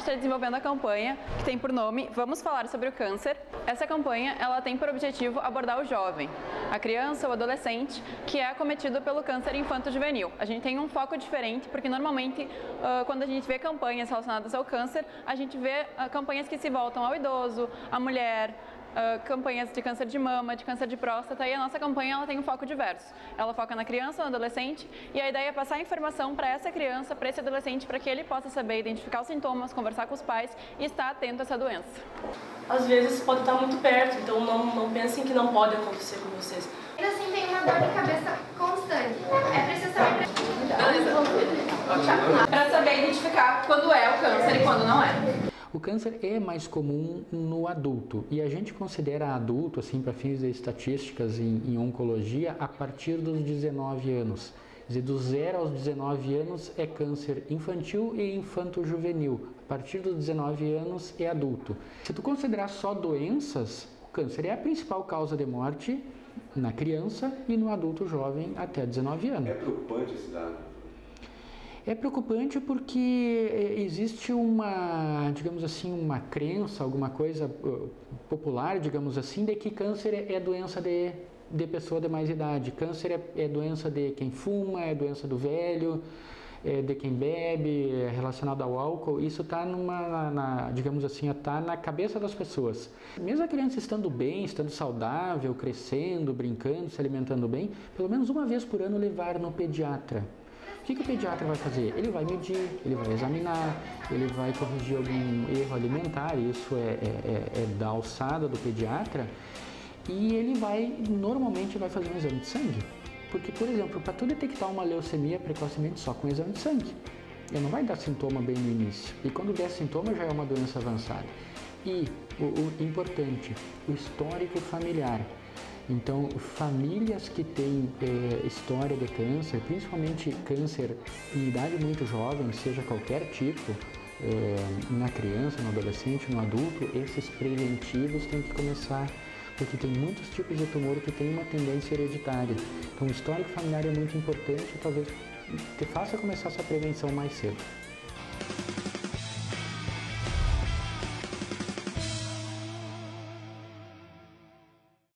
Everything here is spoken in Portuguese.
gente está desenvolvendo a campanha que tem por nome Vamos Falar sobre o Câncer. Essa campanha ela tem por objetivo abordar o jovem, a criança ou adolescente que é acometido pelo câncer infanto-juvenil. A gente tem um foco diferente porque normalmente quando a gente vê campanhas relacionadas ao câncer, a gente vê campanhas que se voltam ao idoso, à mulher, Uh, campanhas de câncer de mama, de câncer de próstata e a nossa campanha ela tem um foco diverso. Ela foca na criança, no adolescente e a ideia é passar informação para essa criança, para esse adolescente, para que ele possa saber identificar os sintomas, conversar com os pais e estar atento a essa doença. Às vezes pode estar muito perto, então não, não pensem que não pode acontecer com vocês. Ainda assim tem uma dor de cabeça constante. É preciso saber para saber identificar quando é o câncer e quando não é. O câncer é mais comum no adulto e a gente considera adulto, assim, para fins de estatísticas em, em, oncologia, a partir dos 19 anos. Dizer, do 0 aos 19 anos é câncer infantil e infanto-juvenil. A partir dos 19 anos é adulto. Se tu considerar só doenças, o câncer é a principal causa de morte na criança e no adulto jovem até 19 anos. É preocupante esse dado? É preocupante porque é, existe uma, digamos assim, uma crença, alguma coisa uh, popular, digamos assim, de que câncer é, é doença de, de pessoa de mais idade. Câncer é, é doença de quem fuma, é doença do velho, é de quem bebe, é relacionado ao álcool. Isso está numa, na, digamos assim, está na cabeça das pessoas. Mesmo a criança estando bem, estando saudável, crescendo, brincando, se alimentando bem, pelo menos uma vez por ano levar no pediatra o que, que o pediatra vai fazer? Ele vai medir, ele vai examinar, ele vai corrigir algum erro alimentar, isso é, é, é, é da alçada do pediatra, e ele vai, normalmente, vai fazer um exame de sangue. Porque, por exemplo, para tu detectar uma leucemia precocemente só com um exame de sangue, ele não vai dar sintoma bem no início. E quando der sintoma já é uma doença avançada. E o, o importante, o histórico familiar. Então, famílias que têm é, história de câncer, principalmente câncer em idade muito jovem, seja qualquer tipo, é, na criança, no adolescente, no adulto, esses preventivos têm que começar, porque tem muitos tipos de tumor que têm uma tendência hereditária. Então, o histórico familiar é muito importante, talvez te faça começar essa prevenção mais cedo.